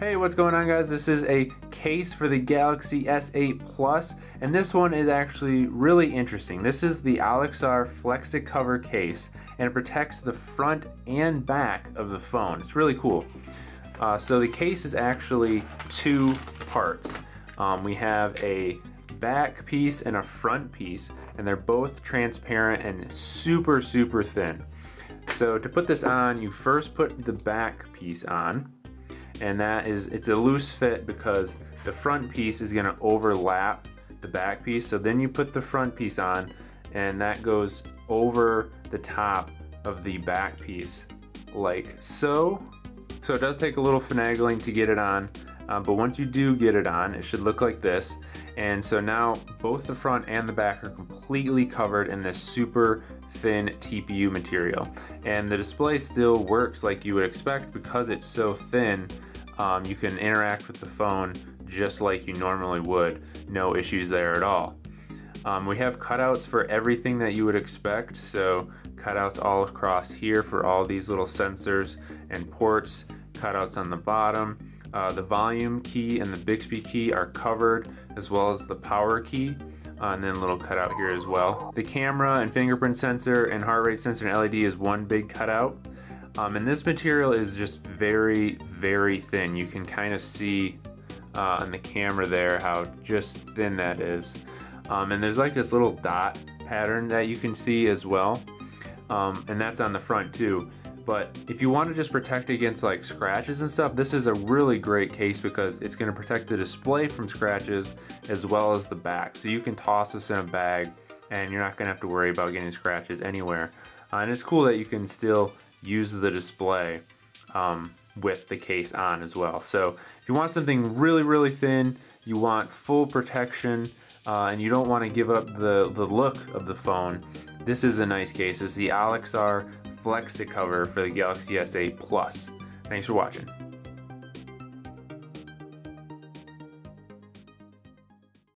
Hey, what's going on guys? This is a case for the Galaxy S8 Plus, and this one is actually really interesting. This is the Olixar FlexiCover case, and it protects the front and back of the phone. It's really cool. Uh, so the case is actually two parts. Um, we have a back piece and a front piece, and they're both transparent and super, super thin. So to put this on, you first put the back piece on, and that is it's a loose fit because the front piece is going to overlap the back piece. So then you put the front piece on and that goes over the top of the back piece like so. So it does take a little finagling to get it on uh, but once you do get it on it should look like this. And so now both the front and the back are completely covered in this super thin TPU material. And the display still works like you would expect because it's so thin um, you can interact with the phone just like you normally would. No issues there at all. Um, we have cutouts for everything that you would expect. So cutouts all across here for all these little sensors and ports. Cutouts on the bottom. Uh, the volume key and the Bixby key are covered as well as the power key. Uh, and then a little cutout here as well. The camera and fingerprint sensor and heart rate sensor and LED is one big cutout. Um, and this material is just very, very thin. You can kind of see uh, on the camera there how just thin that is. Um, and there's like this little dot pattern that you can see as well. Um, and that's on the front too. But if you want to just protect against like scratches and stuff, this is a really great case because it's going to protect the display from scratches as well as the back. So you can toss this in a bag and you're not going to have to worry about getting scratches anywhere. Uh, and it's cool that you can still use the display um, with the case on as well. So if you want something really, really thin, you want full protection, uh, and you don't want to give up the, the look of the phone, this is a nice case. It's the Olixar FlexiCover for the Galaxy S8 Plus. Thanks for watching.